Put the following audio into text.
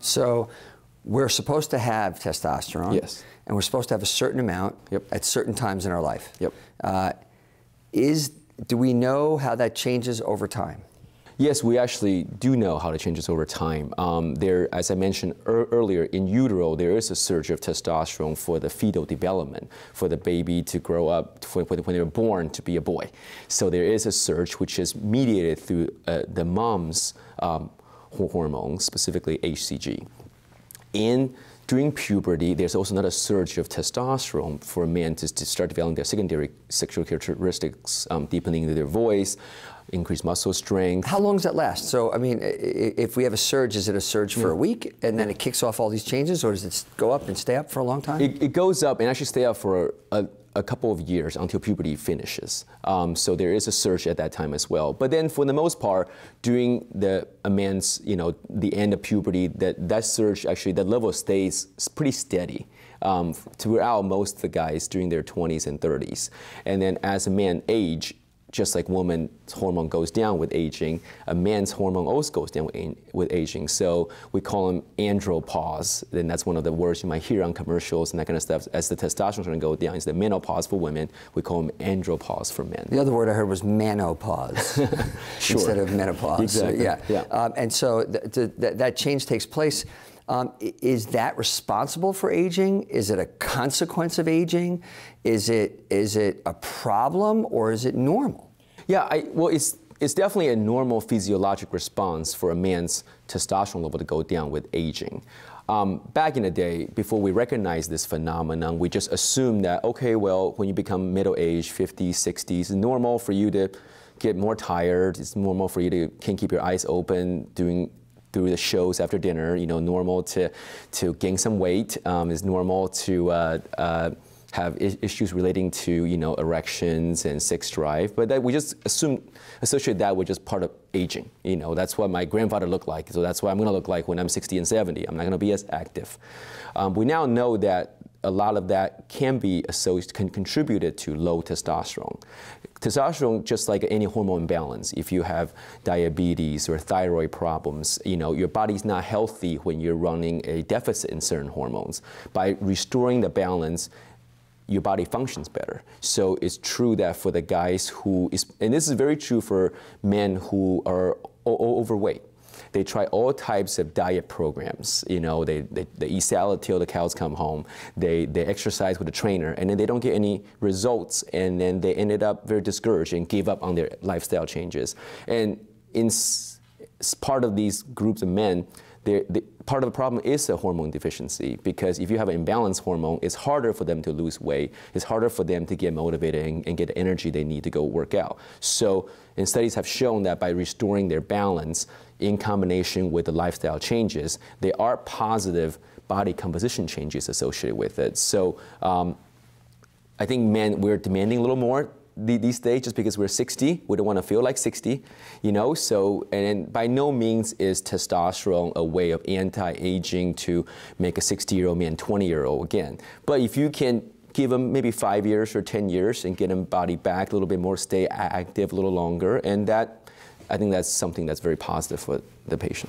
So we're supposed to have testosterone. Yes. And we're supposed to have a certain amount Yep. at certain times in our life. Yep. Uh, is do we know how that changes over time? Yes, we actually do know how to change changes over time. Um, there, as I mentioned ear- earlier, in utero, there is a surge of testosterone for the fetal development, for the baby to grow up, for, when when they're born to be a boy. So there is a surge which is mediated through uh, the mom's um, ho- hormone, specifically HCG. In during puberty, there's also another surge of testosterone for men to, to start developing their secondary sexual characteristics, um, deepening their voice, increased muscle strength. How long does that last? So, I mean, if we have a surge, is it a surge for a week and then it kicks off all these changes, or does it go up and stay up for a long time? It, it goes up and actually stay up for a, a couple of years until puberty finishes. Um, so there is a surge at that time as well. But then for the most part, during the a man's, you know, the end of puberty, that, that surge actually, that level stays pretty steady. Um, throughout most of the guys during their 20s and 30s. And then as a man age, just like woman's hormone goes down with aging, a man's hormone also goes down with, aging. So we call them andropause. Then that's one of the words you might hear on commercials and that kind of stuff. As the testosterone is going to go down, instead the menopause for women, we call them andropause for men. The other word I heard was manopause Sure. instead of menopause. So, Exactly, yeah. yeah. Um, and so th- th- th- that change takes place. Um, is that responsible for aging? Is it a consequence of aging? Is it is it a problem or is it normal? Yeah, I, well, it's, it's definitely a normal physiologic response for a man's testosterone level to go down with aging. Um, back in the day, before we recognized this phenomenon, we just assumed that, okay, well, when you become middle age, 50s, 60s, it's normal for you to get more tired. It's normal for you to can't keep your eyes open doing through the shows after dinner. You know, normal to to gain some weight. Um, it's normal to uh, uh, have issues relating to you know erections and sex drive, but that we just assume associate that with just part of aging. You know, that's what my grandfather looked like, so that's what I'm going to look like when I'm 60 and 70. I'm not going to be as active. Um, we now know that a lot of that can be associated, can contributed to low testosterone. Testosterone, just like any hormone imbalance, if you have diabetes or thyroid problems, you know, your body's not healthy when you're running a deficit in certain hormones. By restoring the balance, your body functions better. So it's true that for the guys who is, and this is very true for men who are overweight. They try all types of diet programs. You know, they, they, they eat salad till the cows come home. They, they exercise with a trainer, and then they don't get any results, and then they ended up very discouraged and gave up on their lifestyle changes. And in part of these groups of men, they're- the, part of the problem is a hormone deficiency because if you have an imbalanced hormone, it's harder for them to lose weight. It's harder for them to get motivated and, and get the energy they need to go work out. So, and studies have shown that by restoring their balance in combination with the lifestyle changes, there are positive body composition changes associated with it. So, um, I think men, we're demanding a little more these days just because we're 60. We don't want to feel like 60, you know? So, and by no means is testosterone a way of anti aging to make a 60 year old man 20 year old again. But if you can give them maybe five years or 10 years and get them body back a little bit more, stay active a little longer, and that, I think that's something that's very positive for the patient.